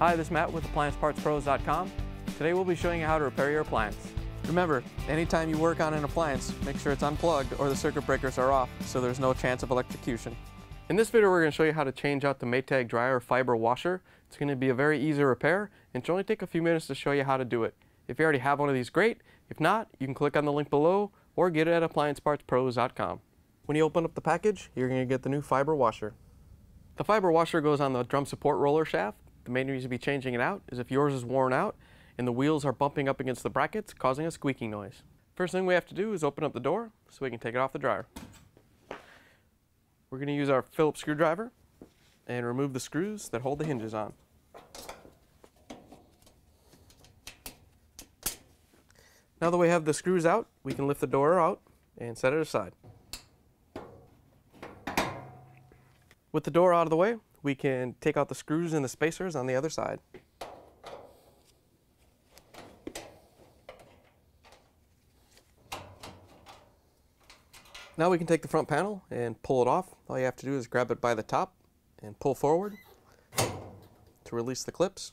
Hi, this is Matt with AppliancePartsPros.com. Today we'll be showing you how to repair your appliance. Remember, anytime you work on an appliance, make sure it's unplugged or the circuit breakers are off so there's no chance of electrocution. In this video we're going to show you how to change out the Maytag dryer fiber washer. It's going to be a very easy repair and it'll only take a few minutes to show you how to do it. If you already have one of these, great. If not, you can click on the link below or get it at AppliancePartsPros.com. When you open up the package, you're going to get the new fiber washer. The fiber washer goes on the drum support roller shaft. The main reason to be changing it out is if yours is worn out and the wheels are bumping up against the brackets, causing a squeaking noise. First thing we have to do is open up the door so we can take it off the dryer. We're going to use our Phillips screwdriver and remove the screws that hold the hinges on. Now that we have the screws out, we can lift the door out and set it aside. With the door out of the way, we can take out the screws and the spacers on the other side. Now we can take the front panel and pull it off. All you have to do is grab it by the top and pull forward to release the clips.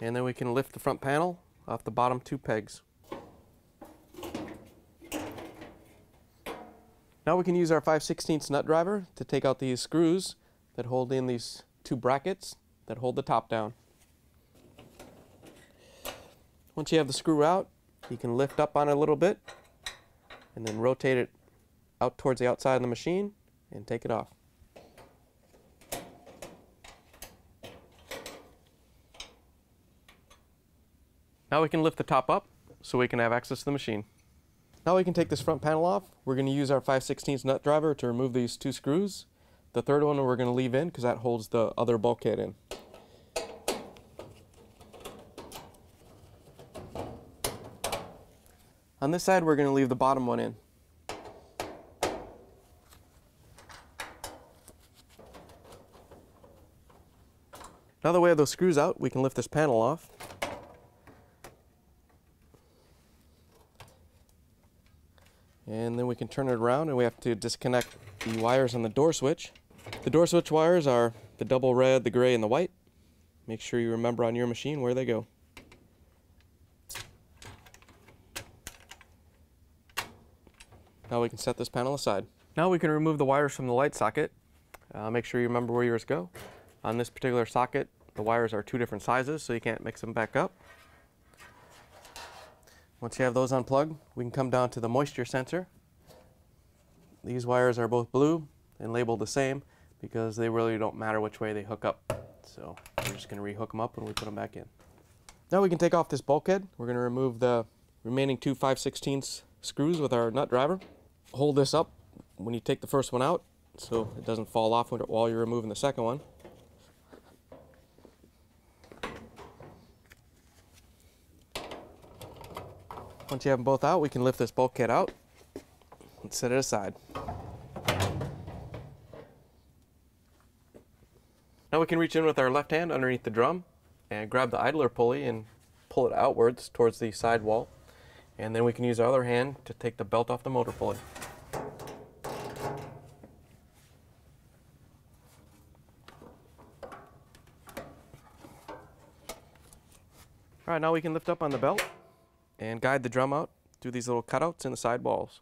And then we can lift the front panel off the bottom two pegs. Now we can use our 5 16 nut driver to take out these screws that hold in these two brackets that hold the top down. Once you have the screw out, you can lift up on it a little bit and then rotate it out towards the outside of the machine and take it off. Now we can lift the top up so we can have access to the machine. Now we can take this front panel off. We're going to use our 5 16 nut driver to remove these two screws. The third one we're going to leave in because that holds the other bulkhead in. On this side we're going to leave the bottom one in. Now that we have those screws out, we can lift this panel off. And then we can turn it around and we have to disconnect the wires on the door switch. The door switch wires are the double red, the gray, and the white. Make sure you remember on your machine where they go. Now we can set this panel aside. Now we can remove the wires from the light socket. Uh, make sure you remember where yours go. On this particular socket, the wires are two different sizes, so you can't mix them back up. Once you have those unplugged, we can come down to the moisture sensor. These wires are both blue and labeled the same because they really don't matter which way they hook up. So we're just going to rehook them up when we put them back in. Now we can take off this bulkhead. We're going to remove the remaining two 5 16 screws with our nut driver. Hold this up when you take the first one out so it doesn't fall off while you're removing the second one. Once you have them both out, we can lift this bulkhead out and set it aside. Now we can reach in with our left hand underneath the drum and grab the idler pulley and pull it outwards towards the side wall. And then we can use our other hand to take the belt off the motor pulley. All right, now we can lift up on the belt and guide the drum out through these little cutouts in the side walls.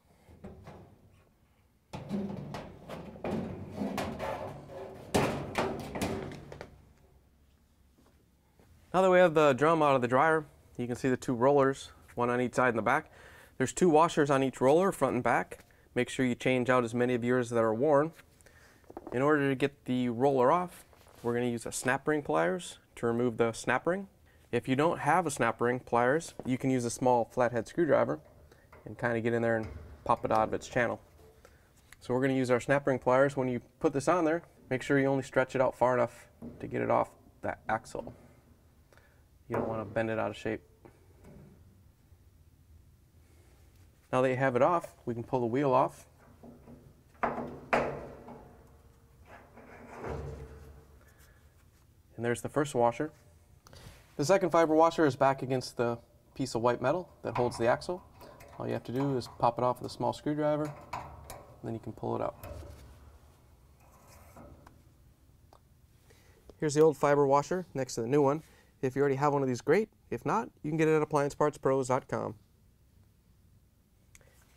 Now that we have the drum out of the dryer, you can see the two rollers, one on each side in the back. There's two washers on each roller, front and back. Make sure you change out as many of yours that are worn. In order to get the roller off, we're going to use a snap ring pliers to remove the snap ring. If you don't have a snap ring pliers, you can use a small flathead screwdriver and kind of get in there and pop it out of its channel. So we're going to use our snap ring pliers. When you put this on there, make sure you only stretch it out far enough to get it off that axle. You don't want to bend it out of shape. Now that you have it off, we can pull the wheel off. And there's the first washer. The second fiber washer is back against the piece of white metal that holds the axle. All you have to do is pop it off with a small screwdriver, and then you can pull it out. Here's the old fiber washer next to the new one. If you already have one of these, great. If not, you can get it at appliancepartspros.com.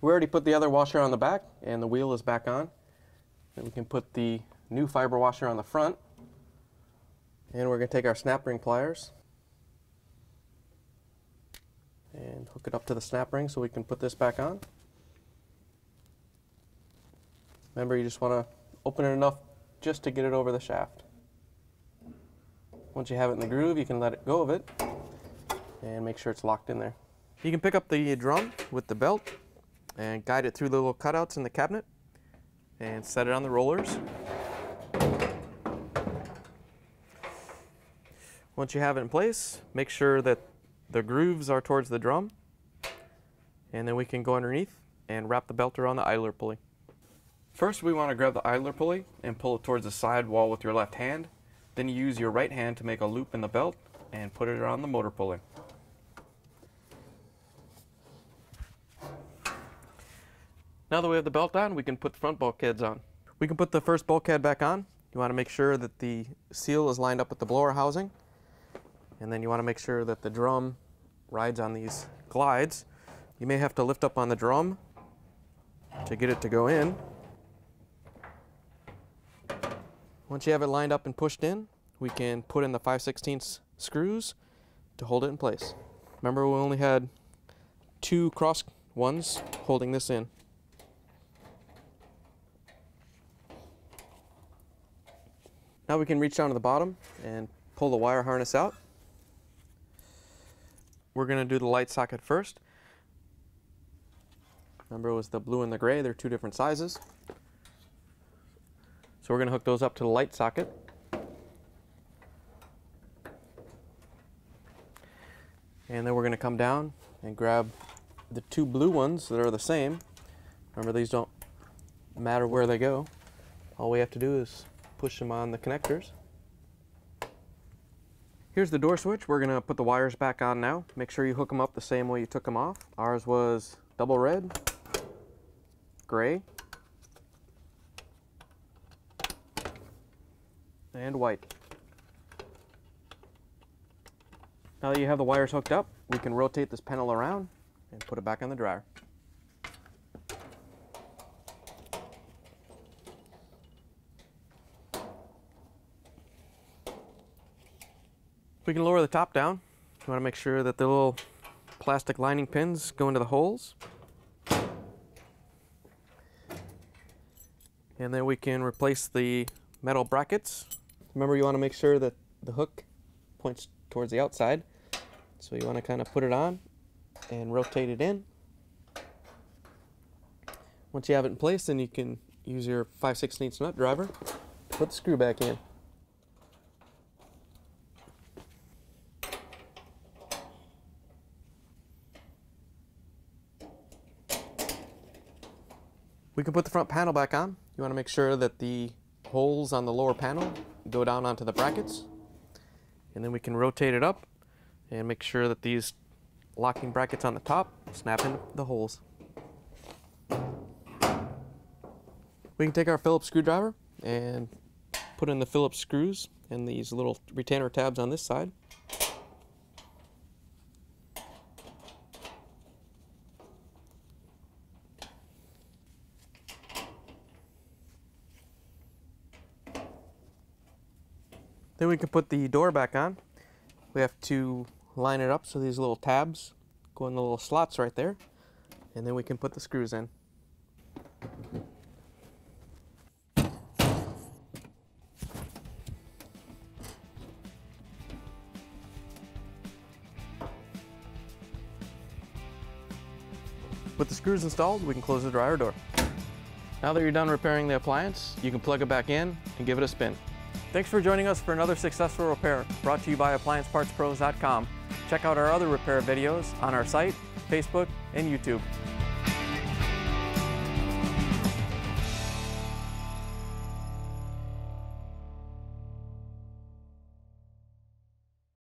We already put the other washer on the back and the wheel is back on. Then we can put the new fiber washer on the front. And we're going to take our snap ring pliers and hook it up to the snap ring so we can put this back on. Remember, you just want to open it enough just to get it over the shaft. Once you have it in the groove, you can let it go of it and make sure it's locked in there. You can pick up the drum with the belt and guide it through the little cutouts in the cabinet and set it on the rollers. Once you have it in place, make sure that the grooves are towards the drum and then we can go underneath and wrap the belt around the idler pulley. First we want to grab the idler pulley and pull it towards the side wall with your left hand. Then you use your right hand to make a loop in the belt and put it around the motor pulley. Now that we have the belt on, we can put the front bulkheads on. We can put the first bulkhead back on. You want to make sure that the seal is lined up with the blower housing. And then you want to make sure that the drum rides on these glides. You may have to lift up on the drum to get it to go in. Once you have it lined up and pushed in, we can put in the 5 16 screws to hold it in place. Remember we only had two cross ones holding this in. Now we can reach down to the bottom and pull the wire harness out. We're going to do the light socket first. Remember it was the blue and the gray, they're two different sizes. So we're going to hook those up to the light socket. And then we're going to come down and grab the two blue ones that are the same. Remember these don't matter where they go. All we have to do is push them on the connectors. Here's the door switch. We're gonna put the wires back on now. Make sure you hook them up the same way you took them off. Ours was double red, gray, and white. Now that you have the wires hooked up, we can rotate this panel around and put it back on the dryer. We can lower the top down. You want to make sure that the little plastic lining pins go into the holes. And then we can replace the metal brackets. Remember you want to make sure that the hook points towards the outside. So you want to kind of put it on and rotate it in. Once you have it in place, then you can use your 5 16 nut driver to put the screw back in. We can put the front panel back on. You want to make sure that the holes on the lower panel go down onto the brackets. And then we can rotate it up and make sure that these locking brackets on the top snap into the holes. We can take our Phillips screwdriver and put in the Phillips screws and these little retainer tabs on this side. Then we can put the door back on. We have to line it up so these little tabs go in the little slots right there. And then we can put the screws in. With the screws installed, we can close the dryer door. Now that you're done repairing the appliance, you can plug it back in and give it a spin. Thanks for joining us for another successful repair brought to you by AppliancePartsPros.com. Check out our other repair videos on our site, Facebook, and YouTube.